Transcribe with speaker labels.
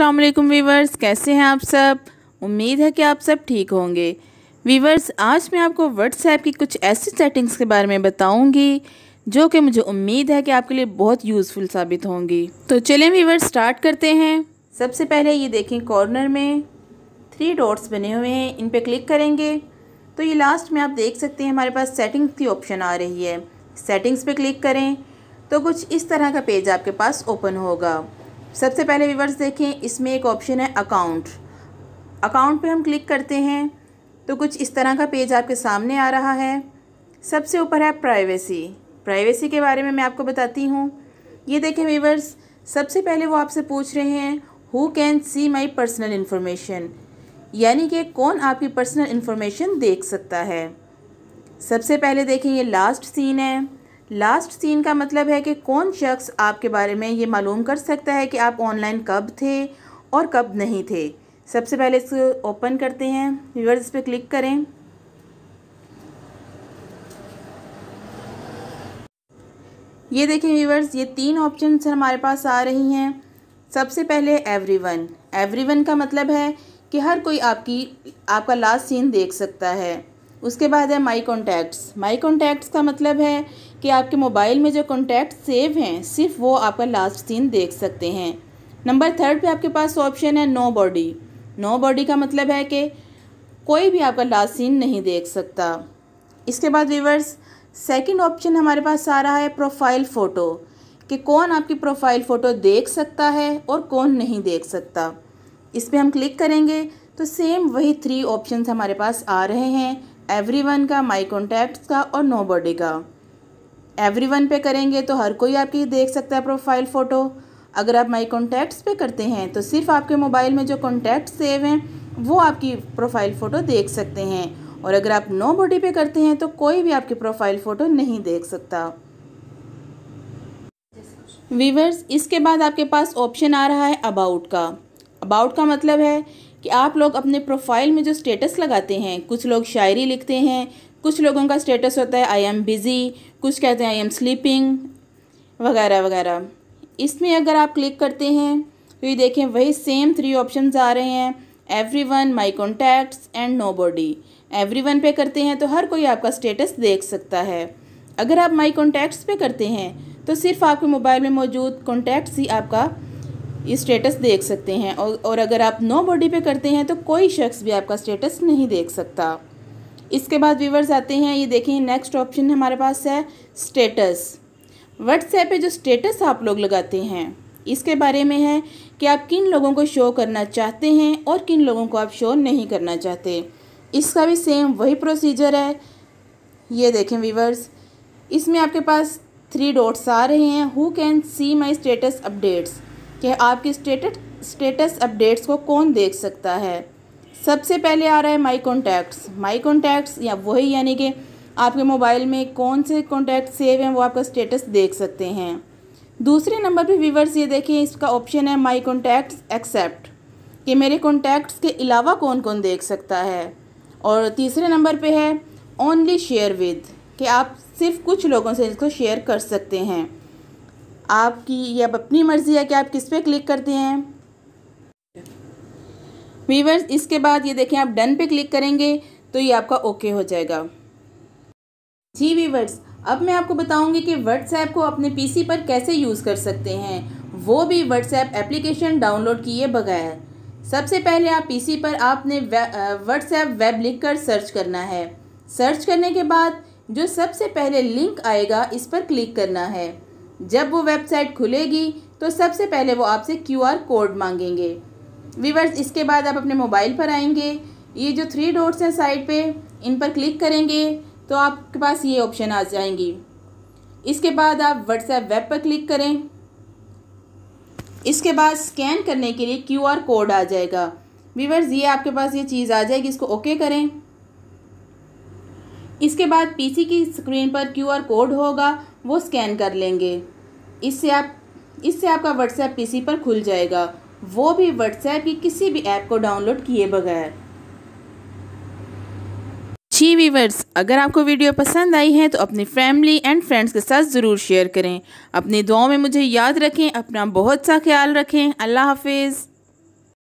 Speaker 1: वालेकुम वीवर्स कैसे हैं आप सब? उम्मीद है कि आप सब ठीक होंगे। वीवर्स आज मैं आपको व्हाट्सएप की कुछ ऐसी सेटिंग्स के बारे में बताऊँगी, जो कि मुझे उम्मीद है कि आपके लिए बहुत यूज़फुल साबित होंगी। तो चलें वीवर्स स्टार्ट करते हैं। सबसे पहले ये देखें कॉर्नर में। थ्री डॉट्स बने हुए हैं। इन पर क्लिक करेंगे। तो ये लास्ट में आप देख सकते हैं हमारे पास सेटिंग्स की ऑप्शन आ रही है। सेटिंग्स पर क्लिक करें। तो कुछ इस तरह का पेज आपके पास ओपन होगा। सबसे पहले विवर्स देखें, इसमें एक ऑप्शन है अकाउंट अकाउंट पे हम क्लिक करते हैं तो कुछ इस तरह का पेज आपके सामने आ रहा है। सबसे ऊपर है प्राइवेसी प्राइवेसी के बारे में मैं आपको बताती हूँ। ये देखें व्यूवर्स सबसे पहले वो आपसे पूछ रहे हैं who can see my personal information यानी कि कौन आपकी पर्सनल इन्फॉर्मेशन देख सकता है? सबसे पहले देखें, ये लास्ट सीन है। लास्ट सीन का मतलब है कि कौन शख्स आपके बारे में ये मालूम कर सकता है कि आप ऑनलाइन कब थे और कब नहीं थे? सबसे पहले इसको ओपन करते हैं। व्यूअर्स, इस पर क्लिक करें। ये देखें व्यूवर्स ये तीन ऑप्शन हमारे पास आ रही हैं। सबसे पहले एवरीवन। एवरीवन का मतलब है कि हर कोई आपकी, आपका लास्ट सीन देख सकता है। उसके बाद है माई कॉन्टैक्ट्स। माई कॉन्टैक्ट्स का मतलब है कि आपके मोबाइल में जो कॉन्टैक्ट सेव हैं, सिर्फ़ वो आपका लास्ट सीन देख सकते हैं। नंबर थर्ड पे आपके पास ऑप्शन है नो बॉडी नो बॉडी का मतलब है कि कोई भी आपका लास्ट सीन नहीं देख सकता। इसके बाद व्यूवर्स सेकंड ऑप्शन हमारे पास आ रहा है प्रोफ़ाइल फ़ोटो कि कौन आपकी प्रोफ़ाइल फ़ोटो देख सकता है और कौन नहीं देख सकता। इस पर हम क्लिक करेंगे तो सेम वही थ्री ऑप्शन हमारे पास आ रहे हैं एवरीवन का माई कॉन्टैक्ट्स का और नो बॉडी का। एवरीवन पे करेंगे तो हर कोई आपकी देख सकता है प्रोफ़ाइल फ़ोटो अगर आप माई कॉन्टैक्ट्स पे करते हैं तो सिर्फ़ आपके मोबाइल में जो कॉन्टैक्ट सेव हैं, वो आपकी प्रोफ़ाइल फ़ोटो देख सकते हैं। और अगर आप नो बॉडी पे करते हैं तो कोई भी आपकी प्रोफ़ाइल फ़ोटो नहीं देख सकता। वीवर्स इसके बाद आपके पास ऑप्शन आ रहा है अबाउट का। अबाउट का मतलब है कि आप लोग अपने प्रोफ़ाइल में जो स्टेटस लगाते हैं, कुछ लोग शायरी लिखते हैं, कुछ लोगों का स्टेटस होता है आई एम बिज़ी कुछ कहते हैं आई एम स्लीपिंग वगैरह वगैरह। इसमें अगर आप क्लिक करते हैं तो ये देखें, वही सेम थ्री ऑप्शन आ रहे हैं everyone my contacts and nobody everyone पे करते हैं तो हर कोई आपका स्टेटस देख सकता है। अगर आप माई कॉन्टैक्ट्स पे करते हैं तो सिर्फ़ आपके मोबाइल में मौजूद कॉन्टैक्ट्स ही आपका स्टेटस देख सकते हैं। और, और अगर आप नो बॉडी पे करते हैं तो कोई शख्स भी आपका स्टेटस नहीं देख सकता। इसके बाद व्यूवर्स आते हैं ये देखें नेक्स्ट ऑप्शन हमारे पास है स्टेटस व्हाट्सएप पे जो स्टेटस आप लोग लगाते हैं इसके बारे में है कि आप किन लोगों को शो करना चाहते हैं और किन लोगों को आप शो नहीं करना चाहते। इसका भी सेम वही प्रोसीजर है। ये देखें व्यूवर्स इसमें आपके पास थ्री डॉट्स आ रहे हैं। Who can see my status updates कि आपकी स्टेटस स्टेटस अपडेट्स को कौन देख सकता है। सबसे पहले आ रहा है माई कॉन्टैक्ट्स माई कॉन्टैक्ट्स या वही यानी कि आपके मोबाइल में कौन से कॉन्टैक्ट सेव हैं वो आपका स्टेटस देख सकते हैं। दूसरे नंबर पे व्यूवर्स ये देखें, इसका ऑप्शन है माई कॉन्टैक्ट्स एक्सेप्ट कि मेरे कॉन्टैक्ट्स के अलावा कौन कौन देख सकता है। और तीसरे नंबर पे है ओनली शेयर विद कि आप सिर्फ़ कुछ लोगों से इसको शेयर कर सकते हैं। आपकी ये अब अपनी मर्ज़ी है कि आप किस पे क्लिक करते हैं। वीवर्स इसके बाद ये देखें, आप डन पे क्लिक करेंगे तो ये आपका ओके हो जाएगा। जी वीवर्स अब मैं आपको बताऊँगी कि व्हाट्सएप को अपने पीसी पर कैसे यूज़ कर सकते हैं। वो भी व्हाट्सएप एप्लीकेशन डाउनलोड किए बगैर। सबसे पहले आप पीसी पर आपने व्हाट्सएप वेब लिख कर सर्च करना है। सर्च करने के बाद जो सबसे पहले लिंक आएगा, इस पर क्लिक करना है। जब वो वेबसाइट खुलेगी तो सबसे पहले वो आपसे क्यूआर कोड मांगेंगे। वीवर्स इसके बाद आप अपने मोबाइल पर आएँगे। ये जो थ्री डॉट्स हैं साइड पे, इन पर क्लिक करेंगे तो आपके पास ये ऑप्शन आ जाएँगी। इसके बाद आप व्हाट्सएप वेब पर क्लिक करें। इसके बाद स्कैन करने के लिए क्यूआर कोड आ जाएगा। वीवर्स ये आपके पास ये चीज़ आ जाएगी, इसको ओके करें। इसके बाद पीसी की स्क्रीन पर क्यूआर कोड होगा। वो स्कैन कर लेंगे। इससे आप, इससे आपका व्हाट्सएप पीसी पर खुल जाएगा। वो भी व्हाट्सएप की किसी भी ऐप को डाउनलोड किए बगैर। जी वीवर्स अगर आपको वीडियो पसंद आई है तो अपनी फैमिली एंड फ्रेंड्स के साथ ज़रूर शेयर करें। अपनी दुआओं में मुझे याद रखें, अपना बहुत सा ख्याल रखें। अल्लाह हाफिज़।